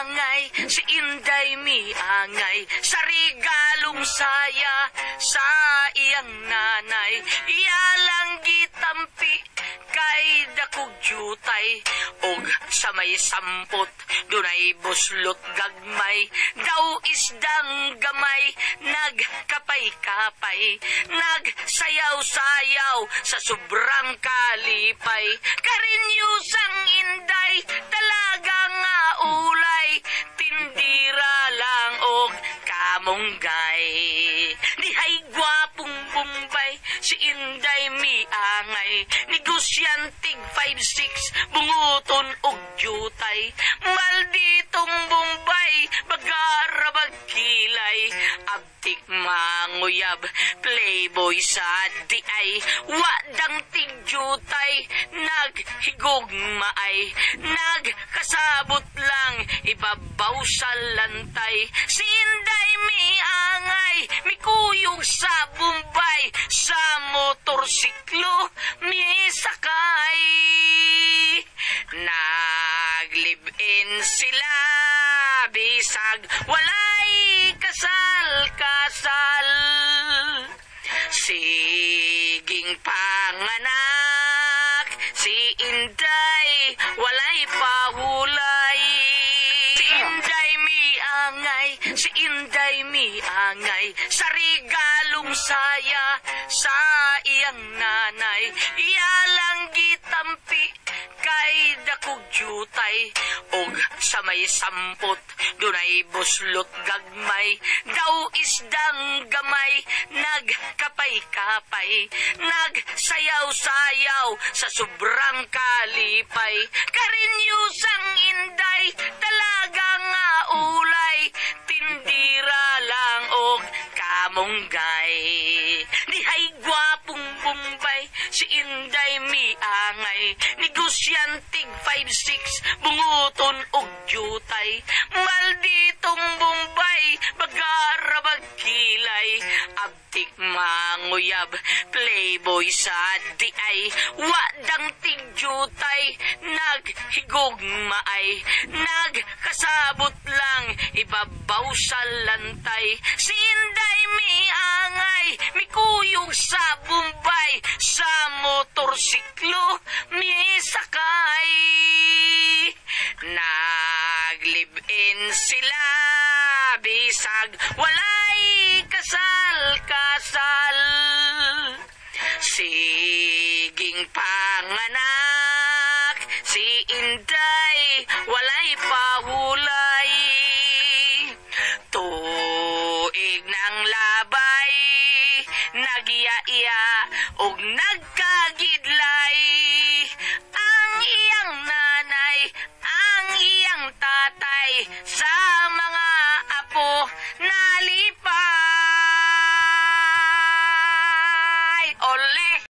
angay, si Inday mi angay, sa regalong saya sa iyang nanay. Iyalang gitampi kay dakog jutay, og sa may sampot, dunay buslot gagmay, daw isdang gamay, nagkapay-kapay, nagsayaw-sayaw sa sobrang kalipay. Karinyusang inday, talaga nga ulay, kamunggay. Dihay gwapong bumbay, si Inday mi angay, negosyantig 5-6, bunguton og jutay. Malditong bumbay, bagarabag kilay, abtik manguyab, playboy sa di ay, wadang tigjutay, naghigog maay, nagkasabot lang, ibabaw sa lantay, si motorsiklo, mi sakay. Naglibin sila, bisag, walay kasal-kasal. Siging panganak, si Inday, walay pahulay. Si Inday mi angay, si Inday mi angay, sa regalong saya sa iyang nanay. Iyalang gitampi kay dakog jutay, og sa may sampot, dunay buslot gagmay, daw isdang gamay, nagkapay-kapay, nagsayaw-sayaw sa sobrang kalipay. Karinyusang inday, talaga nga ulay, tindira lang og kamunggay. Si Inday mi angay, negosyantig 5-6, bunguton og jutay. Malditong bumbay, bagarabag kilay, abtik manguyab, playboy sa di ay, wadang tigjutay, naghigog maay, nagkasabot lang, ibabaw sa lantay. Si Inday mi angay, mikuyog sa bumbay, sa motorsiklo, mi sakay. Naglibin sila, bisag, walay kasal-kasal. Siging panganak, si pa No.